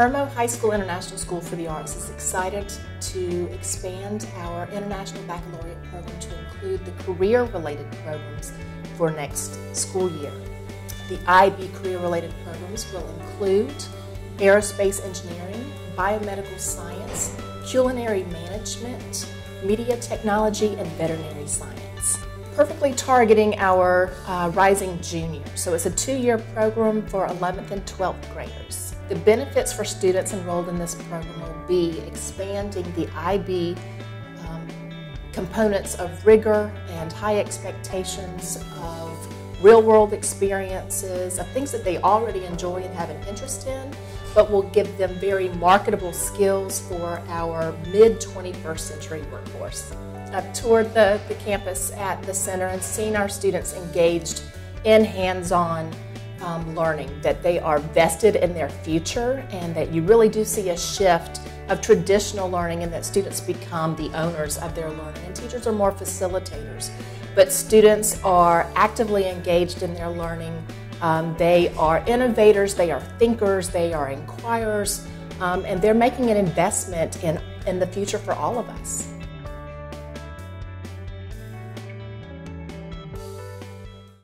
Irmo High School International School for the Arts is excited to expand our International Baccalaureate program to include the career-related programs for next school year. The IB career-related programs will include aerospace engineering, biomedical science, culinary management, media technology, and veterinary science. Perfectly targeting our uh, rising juniors. So it's a two-year program for 11th and 12th graders. The benefits for students enrolled in this program will be expanding the IB um, components of rigor and high expectations of real world experiences, of things that they already enjoy and have an interest in, but will give them very marketable skills for our mid 21st century workforce. I've toured the, the campus at the center and seen our students engaged in hands on um, learning, that they are vested in their future, and that you really do see a shift of traditional learning and that students become the owners of their learning. And teachers are more facilitators. But students are actively engaged in their learning. Um, they are innovators, they are thinkers, they are inquirers, um, and they're making an investment in, in the future for all of us.